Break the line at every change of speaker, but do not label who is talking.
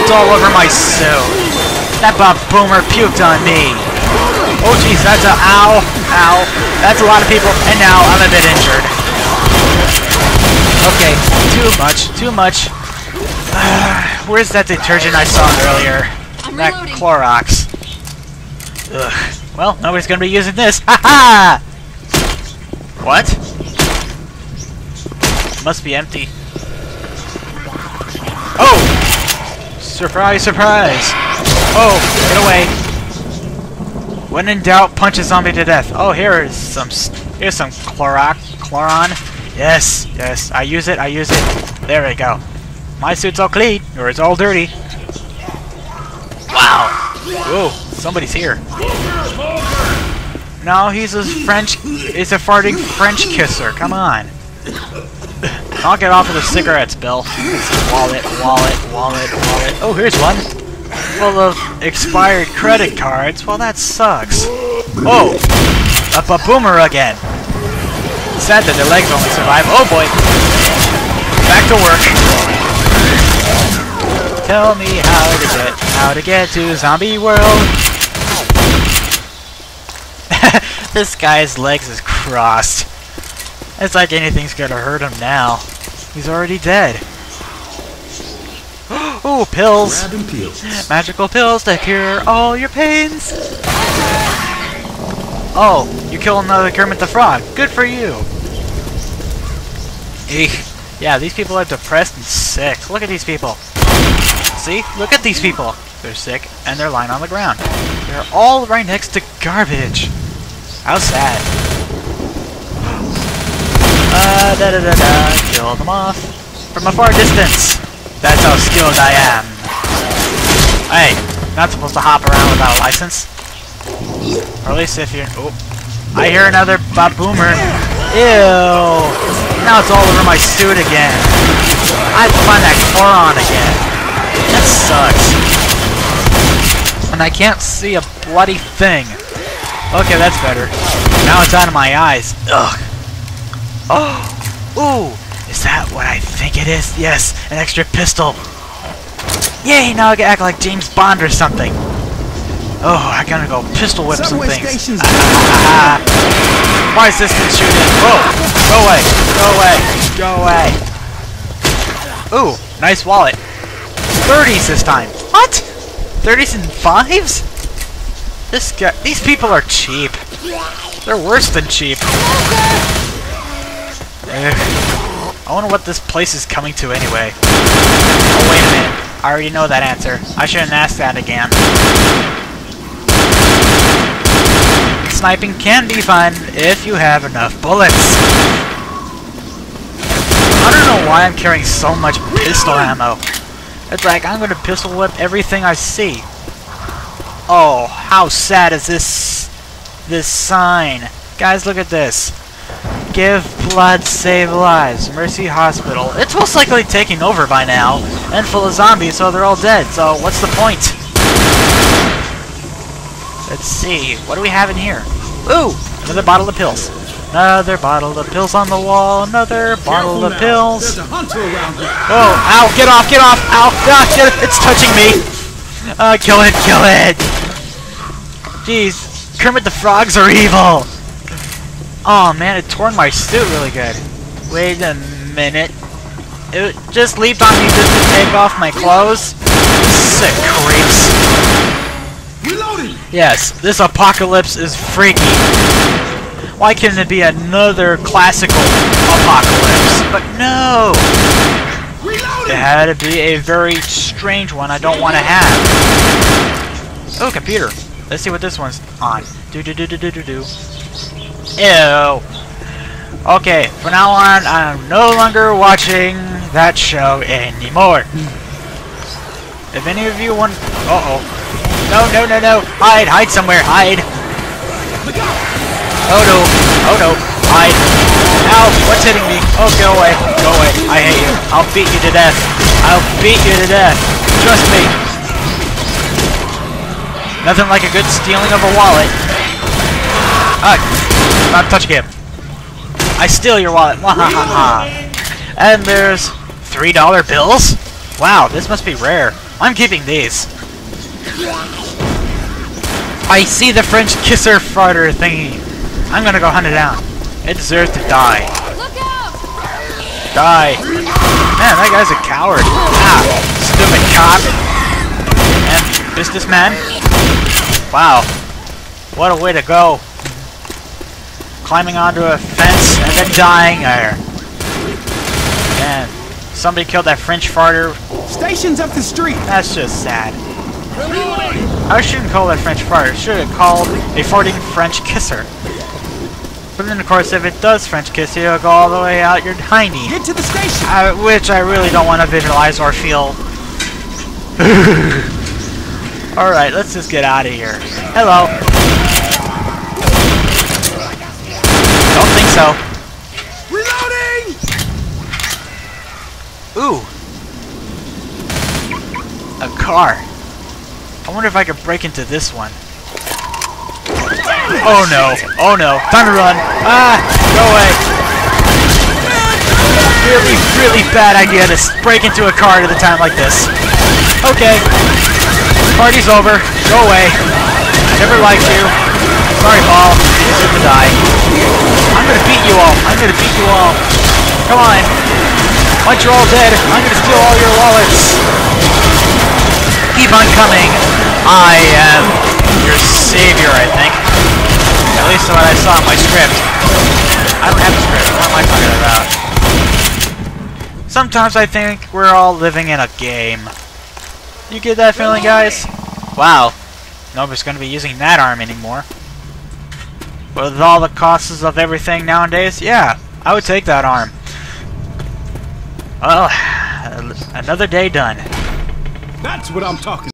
blood's all over my suit. That Bob Boomer puked on me. Oh jeez, that's a ow, ow. That's a lot of people, and now I'm a bit injured. Okay, too much, too much. where's that detergent I saw earlier?
I'm
that
reloading.
Clorox. Ugh. Well, nobody's gonna be using this. Ha ha! What? Must be empty. Surprise, surprise! Oh, get away! When in doubt, punch a zombie to death. Oh, here is some. Here's some Clorox, chloron. Yes, yes, I use it. I use it. There we go. My suit's all clean, or it's all dirty. Wow! Whoa, somebody's here. No, he's a French. He's a farting French kisser. Come on. I'll get off of the cigarettes, Bill. Wallet, wallet, wallet, wallet. Oh, here's one. Full of expired credit cards. Well, that sucks. Oh, up a boomer again. Sad that their legs only survive. Oh boy. Back to work. Tell me how to get how to get to zombie world. this guy's legs is crossed. It's like anything's gonna hurt him now. He's already dead. Ooh, pills!
Pills.
Magical pills to cure all your pains! Oh, you killed another Kermit the Frog. Good for you! Eek. Yeah, these people are depressed and sick. Look at these people. See? Look at these people. They're sick, and they're lying on the ground. They're all right next to garbage. How sad. Da da da da. Kill them off. From a far distance. That's how skilled I am. Hey, not supposed to hop around without a license. Or at least if you're... Oh. I hear another Boomer. Ew. Now it's all over my suit again. I have to find that Coron again. That sucks. And I can't see a bloody thing. Okay, that's better. Now it's out of my eyes. Ugh. Oh! Ooh! Is that what I think it is? Yes! An extra pistol! Yay! Now I can act like James Bond or something! Oh, I gotta go pistol whip some things. Ah, Why is this thing shooting? Whoa! Go away! Go away! Go away! Ooh! Nice wallet. 30s this time. What? 30s and 5s? This guy- these people are cheap. They're worse than cheap. Ugh. I wonder what this place is coming to anyway. Oh, wait a minute. I already know that answer. I shouldn't ask that again. Sniping can be fun if you have enough bullets. I don't know why I'm carrying so much pistol ammo. It's like I'm gonna pistol whip everything I see. Oh, how sad is this this sign? Guys, look at this. Give blood, save lives. Mercy Hospital. It's most likely taking over by now, and full of zombies, so they're all dead. So what's the point? Let's see. What do we have in here? Ooh, another bottle of pills. Another bottle of pills on the wall. Another bottle
Careful
of
now.
pills.
There's a hunter around here.
Oh, ow, get off, get off, ow, ah, get it, it's touching me. Uh, kill it, kill it. Jeez, Kermit the Frogs are evil. Oh man, it tore my suit really good. Wait a minute. It just leaped on me just to take off my clothes. Sick creeps.
Reloading.
Yes, this apocalypse is freaky. Why couldn't it be another classical apocalypse? But no! It had to be a very strange one I don't want to have. Oh, computer. Let's see what this one's on. Do do do do do do do. Ew. Okay, from now on, I'm no longer watching that show anymore. If any of you want... Uh-oh. No, no, no, no. Hide, hide somewhere, hide. Oh no, oh no, hide. Ow, what's hitting me? Oh, go away, go away. I hate you. I'll beat you to death. I'll beat you to death. Trust me. Nothing like a good stealing of a wallet. Ah, not touching him. I steal your wallet. And there's three dollar bills. Wow, this must be rare. I'm keeping these. I see the French kisser farter thingy. I'm gonna go hunt it down. It deserves to die. Die. Man, that guy's a coward. Ah, stupid cop. And businessman. Wow. What a way to go. Climbing onto a fence and then dying there. Man, somebody killed that French farter.
Station's up the street.
That's just sad. I shouldn't call that French farter. Should have called a farting French kisser. But then, of course, if it does French kiss you, it'll go all the way out your hiney.
Get to the station.
Uh, which I really don't want to visualize or feel. Alright, let's just get out of here. Hello. So.
Reloading.
Ooh. A car. I wonder if I could break into this one. Oh no. Oh no. Time to run. Ah! Go away. Really, really bad idea to break into a car at a time like this. Okay. Party's over. Go away. I never liked you. Sorry, Paul. You to die. Come on. Once you're all dead, I'm gonna steal all your wallets. Keep on coming. I am your savior, I think. At least what I saw in my script. I don't have a script. What am I talking about? Sometimes I think we're all living in a game. You get that feeling, guys? Wow. Nobody's going to be using that arm anymore. With all the costs of everything nowadays, yeah, I would take that arm. Well, another day done.
That's what I'm talking.